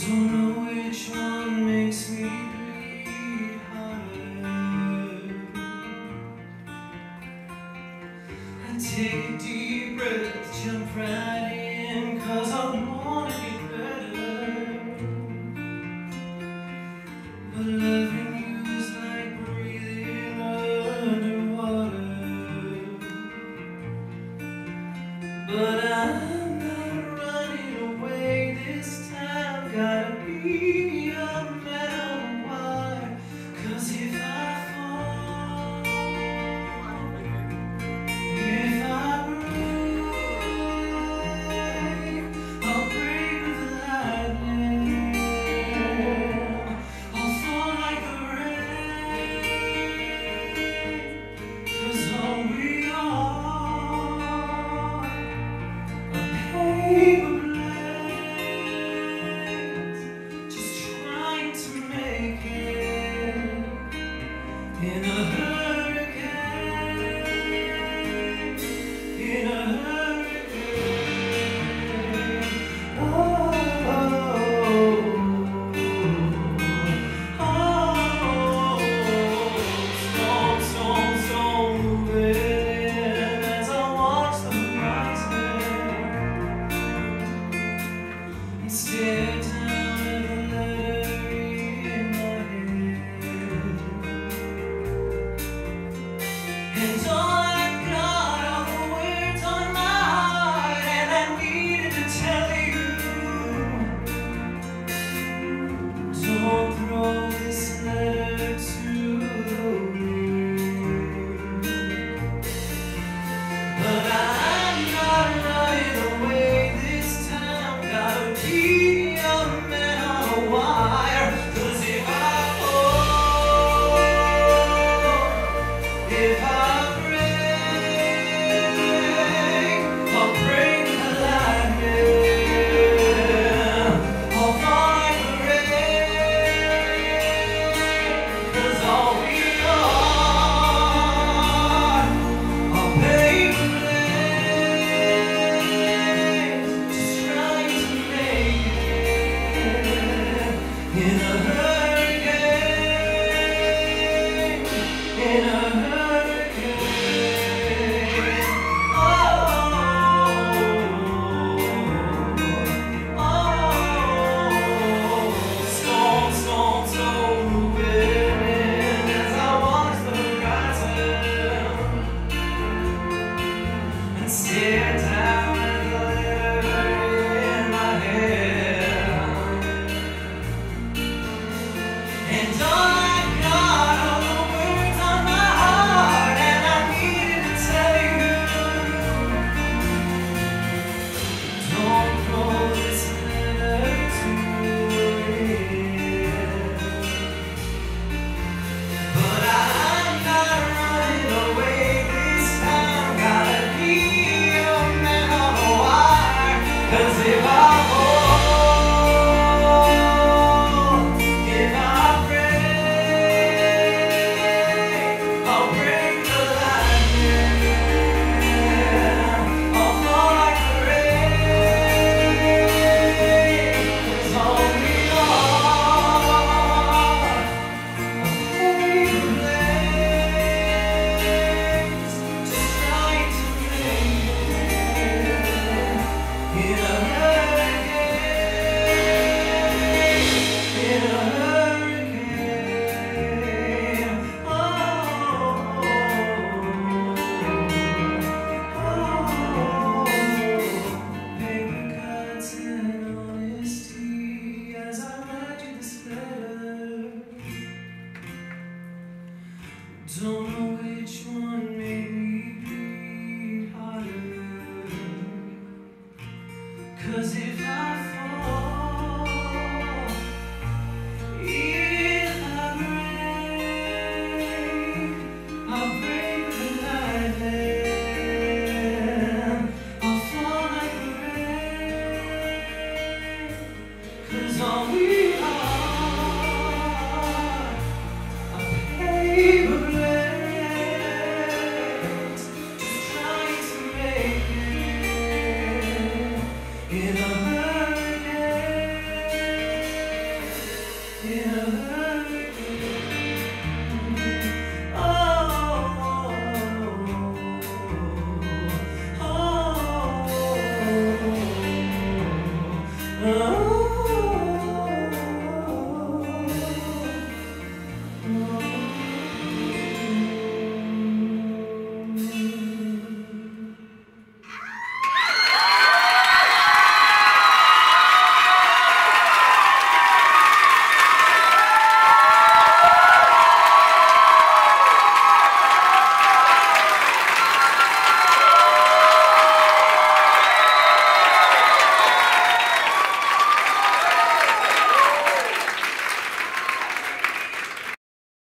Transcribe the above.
Don't know which one makes me bleed harder. I take a deep breath, jump right in. And don't know